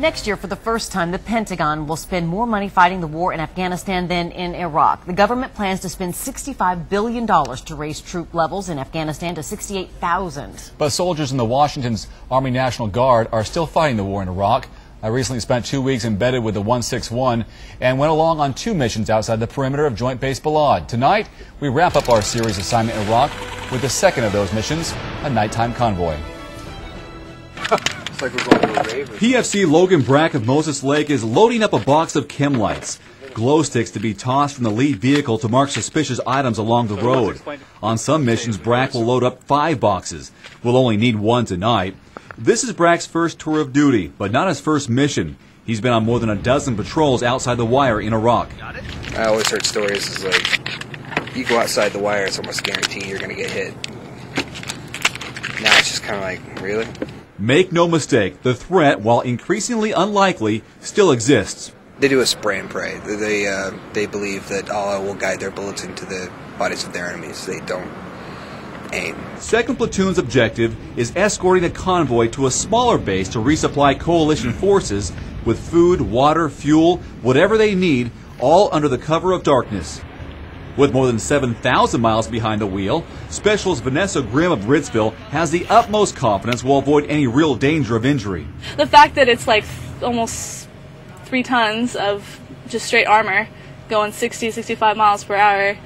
Next year, for the first time, the Pentagon will spend more money fighting the war in Afghanistan than in Iraq. The government plans to spend $65 billion to raise troop levels in Afghanistan to 68,000. But soldiers in the Washington's Army National Guard are still fighting the war in Iraq. I recently spent two weeks embedded with the 161 and went along on two missions outside the perimeter of Joint Base Balad. Tonight, we wrap up our series assignment in Iraq with the second of those missions, a nighttime convoy. It's like we're going to a rave. PFC Logan Brack of Moses Lake is loading up a box of chem lights, glow sticks to be tossed from the lead vehicle to mark suspicious items along the road. On some missions, Brack will load up five boxes. We'll only need one tonight. This is Brack's first tour of duty, but not his first mission. He's been on more than a dozen patrols outside the wire in Iraq. I always heard stories is like you go outside the wire, it's almost guaranteed you're going to get hit. Now it's just kind of like, really? Make no mistake, the threat, while increasingly unlikely, still exists. They do a spray and pray. They uh, they believe that Allah will guide their bullets into the bodies of their enemies. They don't aim. Second Platoon's objective is escorting a convoy to a smaller base to resupply coalition forces with food, water, fuel, whatever they need, all under the cover of darkness. With more than 7,000 miles behind the wheel, Specialist Vanessa Grimm of Ritzville has the utmost confidence we'll avoid any real danger of injury. The fact that it's like almost three tons of just straight armor going 60, 65 miles per hour,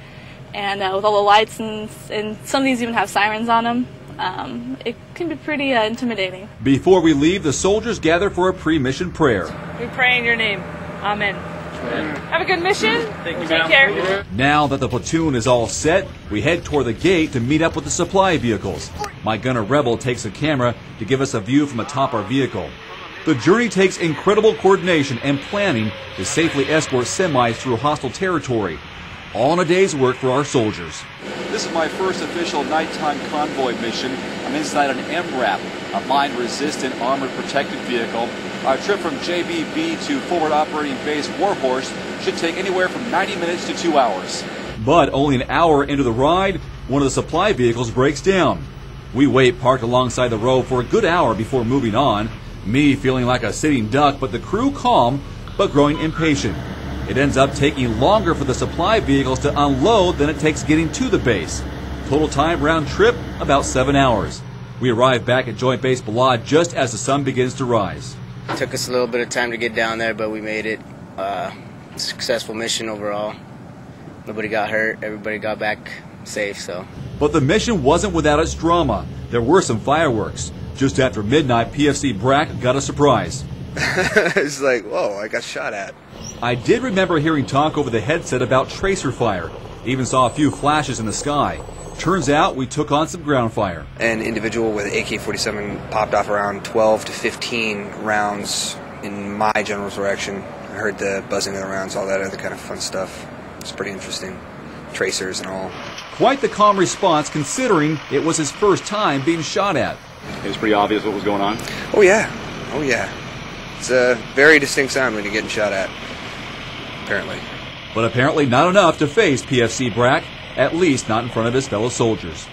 and uh, with all the lights and, and some of these even have sirens on them, um, it can be pretty uh, intimidating. Before we leave, the soldiers gather for a pre-mission prayer. We pray in your name. Amen. Have a good mission. Thank you, Take care. Now that the platoon is all set, we head toward the gate to meet up with the supply vehicles. My gunner Rebel takes a camera to give us a view from atop our vehicle. The journey takes incredible coordination and planning to safely escort semis through hostile territory. All in a day's work for our soldiers. This is my first official nighttime convoy mission. I'm inside an MRAP, a mine-resistant armored protected vehicle. Our trip from JBB to forward operating base Warhorse should take anywhere from 90 minutes to two hours. But only an hour into the ride, one of the supply vehicles breaks down. We wait parked alongside the road for a good hour before moving on. Me feeling like a sitting duck, but the crew calm, but growing impatient. It ends up taking longer for the supply vehicles to unload than it takes getting to the base. Total time round trip, about seven hours. We arrive back at Joint Base Balad just as the sun begins to rise. It took us a little bit of time to get down there, but we made it. Uh, successful mission overall. Nobody got hurt. Everybody got back safe. So. But the mission wasn't without its drama. There were some fireworks. Just after midnight, PFC Brack got a surprise. it's like, whoa, I got shot at. I did remember hearing talk over the headset about tracer fire. Even saw a few flashes in the sky. Turns out we took on some ground fire. An individual with an AK 47 popped off around 12 to 15 rounds in my general direction. I heard the buzzing of the rounds, all that other kind of fun stuff. It's pretty interesting. Tracers and all. Quite the calm response considering it was his first time being shot at. It was pretty obvious what was going on. Oh, yeah. Oh, yeah. It's a very distinct sound when you're getting shot at, apparently. But apparently not enough to faze PFC Brack, at least not in front of his fellow soldiers.